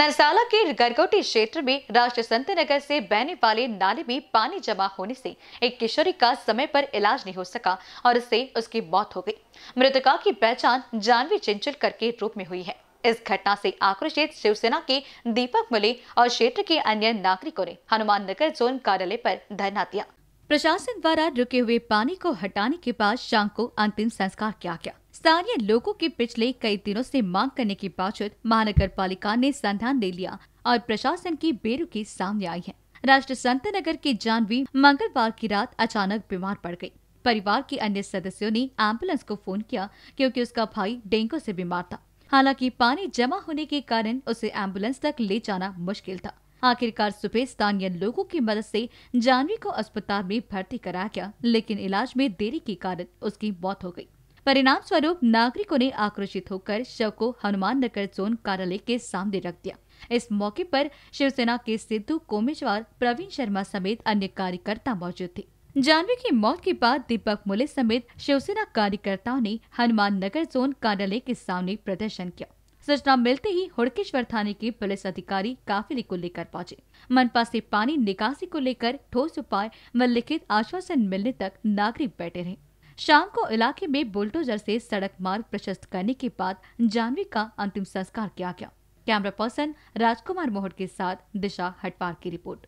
नरसाला के गरगोटी क्षेत्र में राष्ट्र संत नगर से बहने वाले नाले में पानी जमा होने से एक किशोरी का समय पर इलाज नहीं हो सका और इससे उसकी मौत हो गई। मृतका की पहचान जानवी चिंचल करके रूप में हुई है। इस घटना से आक्रोशित शिवसेना के दीपक मले और क्षेत्र के अन्य नागरिकों ने हनुमान नगर जोन कार्यालय पर धरना दिया। प्रशासन द्वारा रुके हुए पानी को हटाने के बाद शाम को अंतिम संस्कार किया गया। स्थानीय लोगों के पिछले कई दिनों से मांग करने के बावजूद महानगर पालिका ने संधान ले लिया और प्रशासन की बेरुखी सामने आई है। राष्ट्र संत नगर की जानवी मंगलवार की रात अचानक बीमार पड़ गई। परिवार के अन्य सदस्यों ने एंबुलेंस को फ़ोन किया क्योंकि उसका भाई डेंगू से बीमार था। हालाँकि पानी जमा होने के कारण उसे एंबुलेंस तक ले जाना मुश्किल था। आखिरकार सुबह स्थानीय लोगों की मदद से जानवी को अस्पताल में भर्ती कराया गया, लेकिन इलाज में देरी के कारण उसकी मौत हो गई। परिणाम स्वरूप नागरिकों ने आक्रोशित होकर शव को हनुमान नगर जोन कार्यालय के सामने रख दिया। इस मौके पर शिवसेना के सिद्धू, कोमेश्वर, प्रवीण शर्मा समेत अन्य कार्यकर्ता मौजूद थे। जानवी की मौत के बाद दीपक मुले समेत शिवसेना कार्यकर्ताओं ने हनुमान नगर जोन कार्यालय के सामने प्रदर्शन किया। सूचना मिलते ही हुड़केश्वर थाने के पुलिस अधिकारी काफिले को लेकर पहुँचे। मनपा से पानी निकासी को लेकर ठोस उपाय व लिखित आश्वासन मिलने तक नागरिक बैठे रहे। शाम को इलाके में बुलडोजर से सड़क मार्ग प्रशस्त करने के बाद जानवी का अंतिम संस्कार किया गया। कैमरा पर्सन राजकुमार मोहट के साथ दिशा हटवार की रिपोर्ट।